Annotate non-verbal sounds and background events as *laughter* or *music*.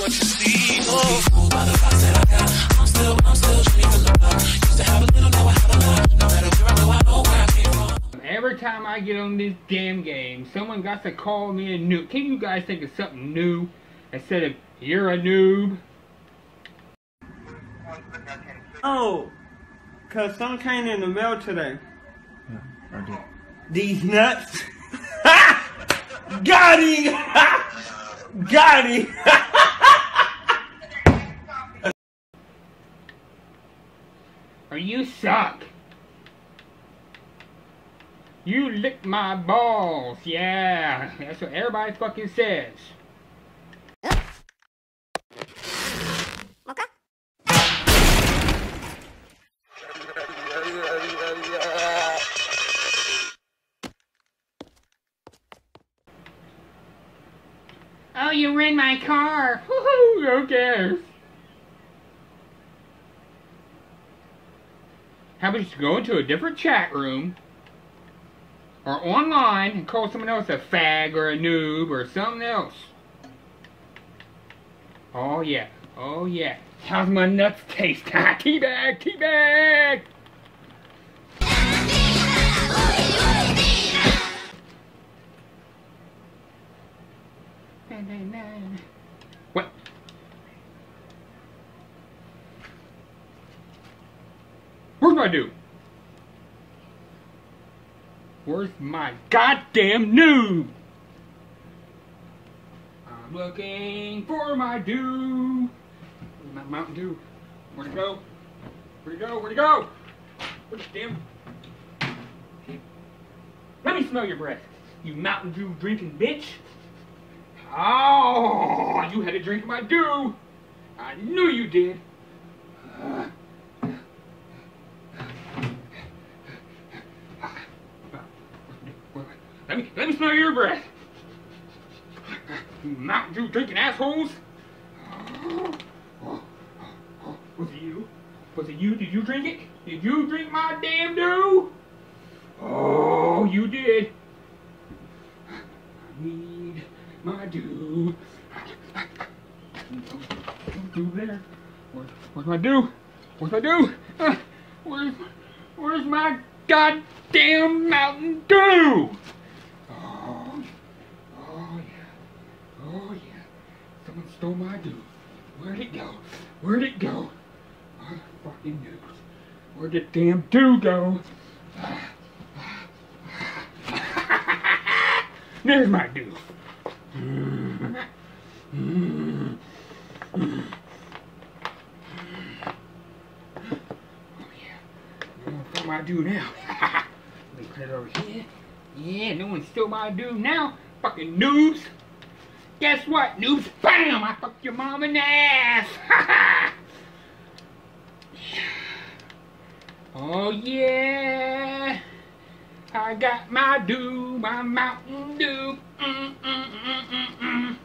what you see. Oh. Fooled by the vibes that I got. I'm still, I'm still dreaming of love. Used to have a little, now I have a lot. No matter where I go, I know where I came from. Every time I get on this damn game, someone got to call me a noob. Can you guys think of something new instead of you're a noob? Oh, cause some came in the mail today. Yeah, I did. These nuts. *laughs* Got him! *laughs* Got him! *laughs* you suck. You lick my balls. Yeah, that's what everybody fucking says. Oh, you ran my car. Woohoo! Who How about you go into a different chat room or online and call someone else a fag or a noob or something else? Oh yeah, oh yeah. How's my nuts taste? teabag, teabag! What? Where's my dude? Where's my goddamn noob? I'm looking for my dew. My Mountain Dew? Where'd it go? Where'd it go? Where'd it go? Where'd it damn? Let me smell your breath, you Mountain Dew drinking bitch. Oh, you had to drink my dew. I knew you did. Let me let me smell your breath. You Mountain Dew drinking assholes. Was it you? Was it you? Did you drink it? Did you drink my damn dew? Oh, you did. I need my dew. Dew there. Where, where's my dew? Where's my dew? Where's where's my goddamn Mountain Dew? Oh, oh yeah, oh yeah. Someone stole my dew. Where'd it go? Where'd it go? I fucking knew. Where'd the damn dew go? *laughs* There's my. Oh what I do now? *laughs* Let me put it over here. Yeah, no one stole my dew now. Fucking noobs. Guess what, noobs? Bam! I fucked your mom in the ass. *laughs* Ha ha! Oh yeah. I got my dew, my Mountain Dew. Mm, mm, mm, mm,